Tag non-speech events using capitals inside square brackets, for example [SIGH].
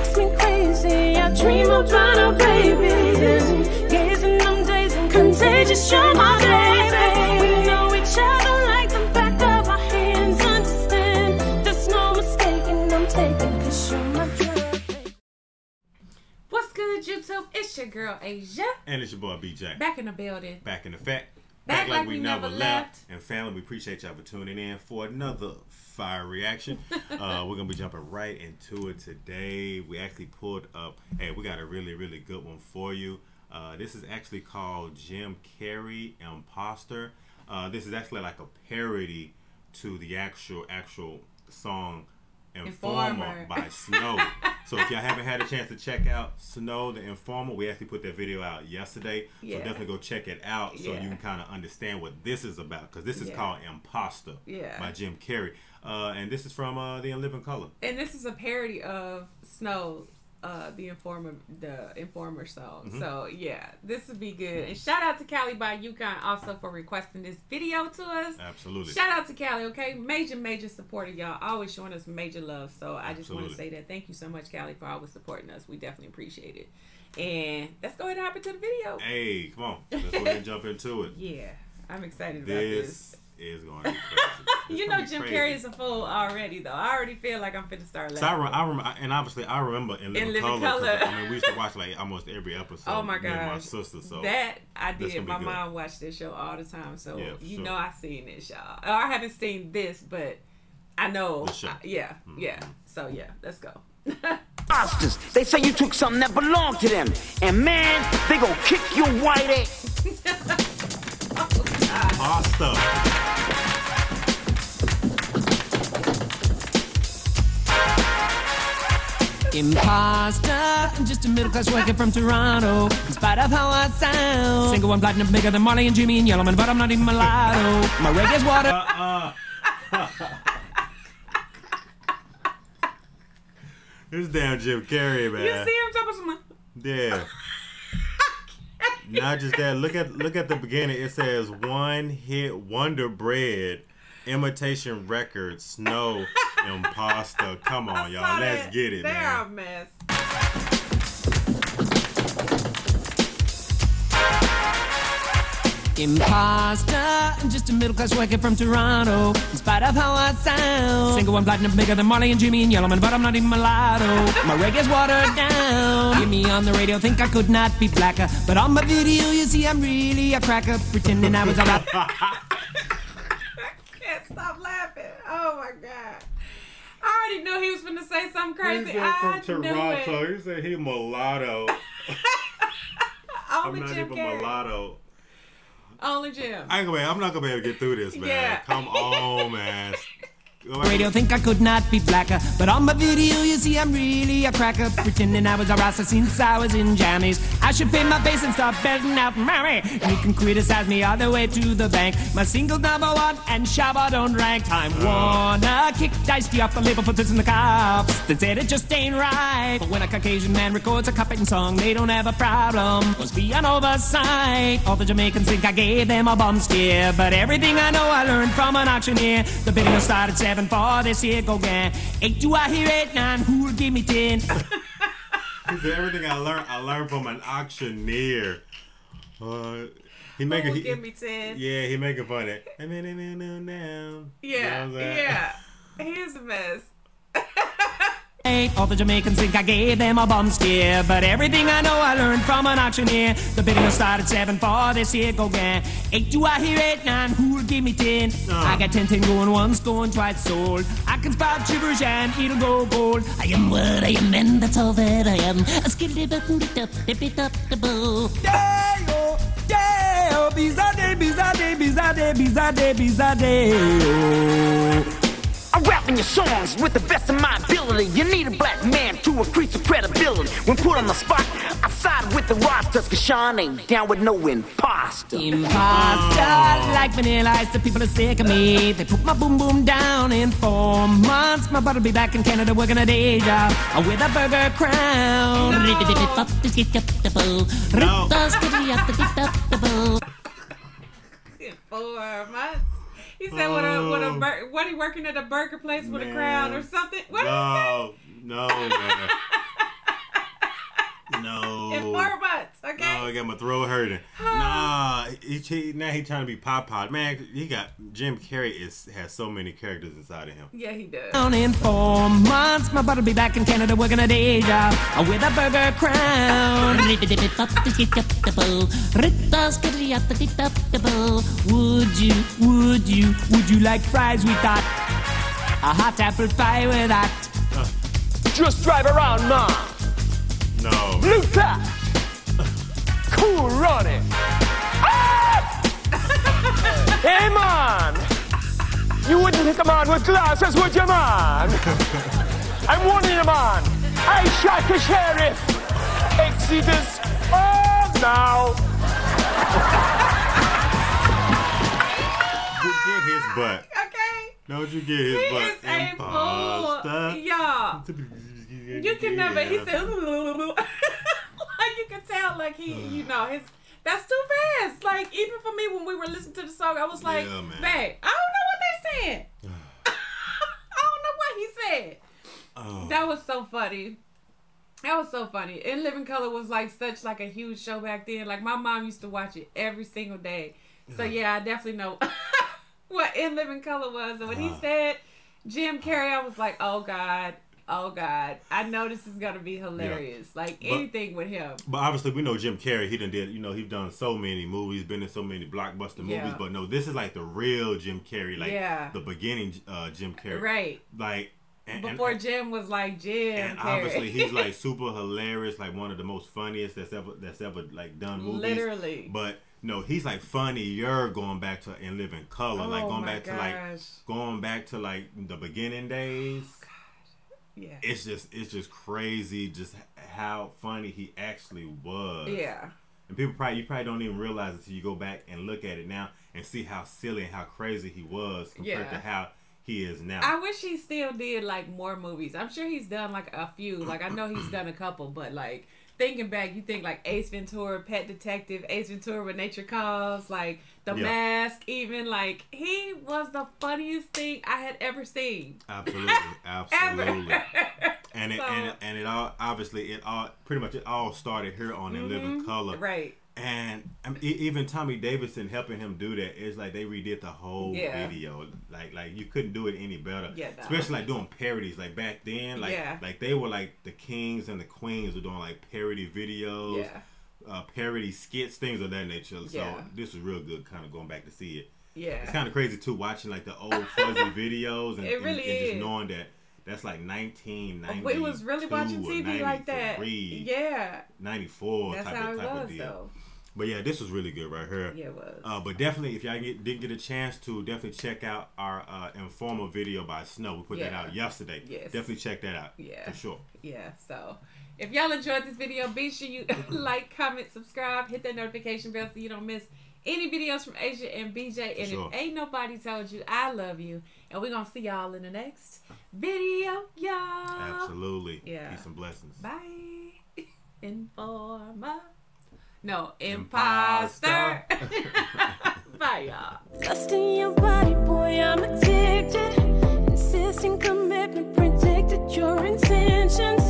makes me crazy. I dream about. Gazing them days and contagious, you're my baby. We know each other like the back of our hands. Understand, there's no mistaking, I'm taking, cause you're my drug. What's good, YouTube? It's your girl Asia. And it's your boy B Jack. Back in the building. Back in effect. Back like we never left. And family, we appreciate y'all for tuning in for another fire reaction. [LAUGHS] uh, we're gonna be jumping right into it today. We actually pulled up. Hey, we got a really, really good one for you. Uh, this is actually called Jim Carrey Imposter. Uh, this is actually like a parody to the actual actual song Informer, Informer. by Snow. [LAUGHS] so if y'all haven't had a chance to check out Snow the Informer, we actually put that video out yesterday. Yeah. So definitely go check it out so Yeah. you can kind of understand what this is about because this is Yeah. called Imposter Yeah. by Jim Carrey. Uh, and this is from uh, The In Living Color. And this is a parody of Snow, uh, the Informer, the Informer song. Mm-hmm. So yeah, this would be good. And shout out to Callie by Yukon also for requesting this video to us. Absolutely. Shout out to Callie, okay? Major, major supporter, y'all. Always showing us major love. So I just want to say that. Thank you so much, Callie, for always supporting us. We definitely appreciate it. And let's go ahead and hop into the video. Hey, come on. Let's go ahead and jump into it. [LAUGHS] Yeah, I'm excited about this. This is going to be crazy. [LAUGHS] You know be Jim crazy. Carrey is a fool already, though. I already feel like I'm finna start So I, re- I remember, and obviously I remember in Living, Living Color. 'cause, Color. I mean, we used to watch like almost every episode. Oh my me and my sister. So that I did. gonna be My good. mom watched this show all the time, so Yeah, you sure. know I seen this, y'all. I haven't seen this, but I know. The show. Mm-hmm. Yeah, yeah. So yeah, let's go. [LAUGHS] Imposters. They say you took something that belonged to them. And man, they gon' kick your white ass. Pasta. Imposter, I'm just a middle class worker from Toronto. In spite of how I sound, single one platinum bigger than Marley and Jimmy and Yellowman, but I'm not even mulatto. My reggae's water. Uh, [LAUGHS] this damn Jim Carrey, man. you see him talking some. Yeah. Not just that. Look at look at the beginning. It says one hit wonder bread, imitation records, snow, imposter. Come on, y'all. Let's get it, They're a man. mess. Imposter, I'm just a middle class worker from Toronto. In spite of how I sound, single one platinum bigger than Marley and Jimmy and Yellowman, but I'm not even mulatto. My reggae's watered down. Hear me on the radio, think I could not be blacker, but on my video, you see I'm really a cracker, pretending I was a [LAUGHS] rap. Can't stop laughing. Oh my god. I already knew he was gonna say something crazy. I from knew it. Toronto. He said he mulatto. [LAUGHS] I'm not Jim even Carrey. mulatto. Only Jim. I ain't gonna. I'm not gonna be able to get through this, man. Yeah. Come on, [LAUGHS] man. Radio think I could not be blacker. But on my video, you see I'm really a cracker. Pretending I was a rasta since I was in jammies. I should pay my face and start betting out Mary. You can criticize me all the way to the bank. My single number one and Shabba don't rank. Time wanna kick dicey off the label, put this in the cops. They said it just ain't right. But when a Caucasian man records a carpeting song, they don't have a problem. Must be an oversight. All the Jamaicans think I gave them a bum scare. But everything I know I learned from an auctioneer. The video started. Seven for this here go gang. Eight do I hear eight nine? Who'll give me ten? Everything I learned. I learned from an auctioneer. Uh, he Who making. will He, give me ten? yeah, he making fun of. it. And then and then and then. You know Yeah, what I'm saying? yeah. Here's a mess. Eight. All the Jamaicans think I gave them a bum steer, But everything I know I learned from an auctioneer. The bidding will start at seven for this here go gang. Eight do I hear eight nine? Who'll give me ten? I got ten ten going once, going twice sold. I can spout gibberish and it'll go gold. I am what I am, and that's all that I am. A skitty button bit up, dip it up the bow. Day-o, day-o, bizade, bizade, bizade, bizade, bizade. I'm rapping your songs with the best of my ability. You need a black man to increase your credibility. When put on the spot, I side with the rastas, cause Sean ain't down with no imposter. Imposter, like vanilla ice, the people are sick of me. They put my boom boom down in four months. My brother'll be back in Canada working a day job uh, with a burger crown. In four months. He said, oh. "What a what a oh. bur- what he working at a burger place with man. a crowd or something." What no, no, [LAUGHS] no. In Starbucks no, man. I got my throat hurting. nah, he, he now he trying to be pop pop. Man, he got Jim Carrey is has so many characters inside of him. Yeah, he does. Down in four months, my buddy'll be back in Canada working a day job with a burger crown. Would you, would you, would you like fries with that? A hot apple pie with that? Just drive around, ma. No, Blue You wouldn't hit a man with glasses, would you, man? [LAUGHS] I'm warning you, man. I shot the sheriff. Exodus. Oh, now. you get his butt. Okay. Don't you get his He butt? is a fool. Imposter. Y'all. You can never. He said, [LAUGHS] like you can tell, like he, [SIGHS] you know, his. That's too fast. Like even for me, when we were listening to the song, I was like, Yeah, man. "Babe, I don't know what they said. [SIGHS] I don't know what he said." Oh. That was so funny. That was so funny. In Living Color was like such like a huge show back then. Like my mom used to watch it every single day. So yeah, I definitely know [LAUGHS] what In Living Color was. And when he said Jim Carrey, I was like, oh God, oh God. I know this is gonna be hilarious. Like anything with him. But obviously, we know Jim Carrey. He done did, you know, he's done so many movies, been in so many blockbuster movies. Yeah. But no, this is like the real Jim Carrey, like Yeah. the beginning uh, Jim Carrey, Right. Like and, and- Before Jim was like Jim and Carrey. obviously he's like [LAUGHS] super hilarious, like one of the most funniest that's ever that's ever like done movies. Literally. But no, he's like funnier going back to In Living Color, like Oh going my back to like going back to like the beginning days. Yeah. It's just it's just crazy, just how funny he actually was. Yeah. And people probably you probably don't even realize it until you go back and look at it now and see how silly and how crazy he was compared Yeah. to how he is now. I wish he still did like more movies. I'm sure he's done like a few. Like I know he's done a couple, but like thinking back, you think like Ace Ventura, Pet Detective, Ace Ventura when Nature Calls, like The Yeah. Mask, even like he was the funniest thing I had ever seen. absolutely, [LAUGHS] absolutely. And it So- and, it, and it all obviously it all pretty much it all started here on In Living Color. Mm-hmm. right. And I mean, even Tommy Davidson helping him do that, it's like they redid the whole Yeah. video. Like like you couldn't do it any better. Yeah, no. Especially like doing parodies. Like back then, like Yeah. like they were like the kings and the queens were doing like parody videos, Yeah. Uh, parody skits, things of that nature. So Yeah. this is real good. Kind of going back to see it. Yeah. It's kind of crazy too, watching like the old [LAUGHS] fuzzy videos and, It and- really and just knowing that that's like 1990. we was really watching TV like that. Yeah. 94 That's type, how of, it type of was deal. though. But yeah, this was really good right here. Yeah, it was. Uh, but definitely, if y'all get, didn't get a chance to, definitely check out our uh, Informer video by Snow. We put that out yesterday. Yes. Definitely check that out. Yeah. For sure. Yeah, so if y'all enjoyed this video, be sure you [LAUGHS] like, comment, subscribe, hit that notification bell so you don't miss any videos from Asia and BJ. And sure. if ain't nobody told you, I love you. And we're going to see y'all in the next video, y'all. Absolutely. Yeah. Peace and blessings. Bye. [LAUGHS] Informer. No, imposter. imposter. [LAUGHS] Bye, y'all. Trust in your body, boy, I'm addicted. Insisting commitment, predicted your intentions.